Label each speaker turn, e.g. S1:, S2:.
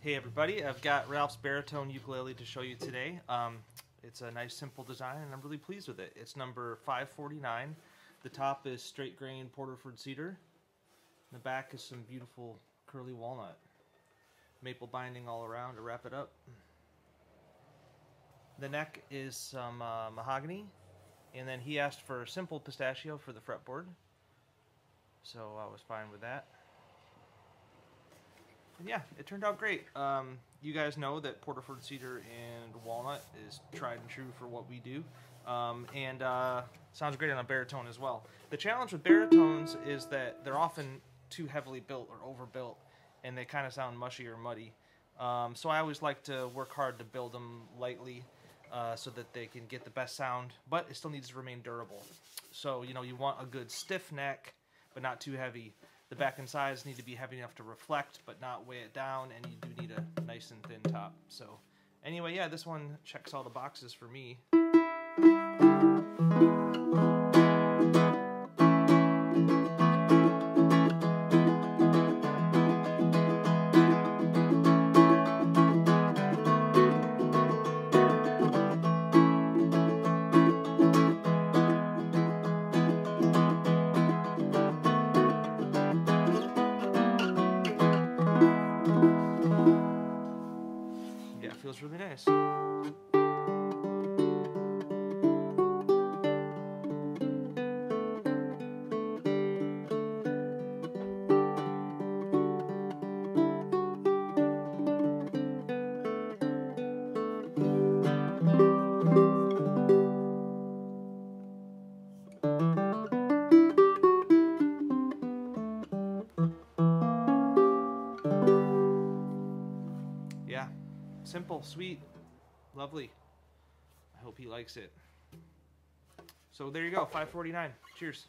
S1: Hey everybody, I've got Ralph's baritone ukulele to show you today. Um, it's a nice simple design and I'm really pleased with it. It's number 549. The top is straight grain Port Orford cedar. The back is some beautiful curly walnut. Maple binding all around to wrap it up. The neck is some uh, mahogany and then he asked for simple pistachio for the fretboard. So I was fine with that yeah, it turned out great. Um, you guys know that Port Orford cedar and walnut is tried and true for what we do, um, and uh, sounds great on a baritone as well. The challenge with baritones is that they're often too heavily built or overbuilt, and they kind of sound mushy or muddy. Um, so I always like to work hard to build them lightly. Uh, so that they can get the best sound, but it still needs to remain durable. So, you know, you want a good stiff neck, but not too heavy. The back and sides need to be heavy enough to reflect, but not weigh it down, and you do need a nice and thin top. So anyway, yeah, this one checks all the boxes for me. Feels really nice. Simple, sweet, lovely. I hope he likes it. So there you go, 549. Cheers.